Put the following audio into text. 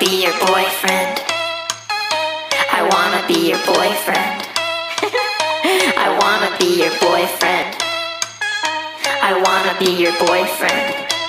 be your boyfriend. I wanna be your boyfriend. I wanna be your boyfriend. I wanna be your boyfriend.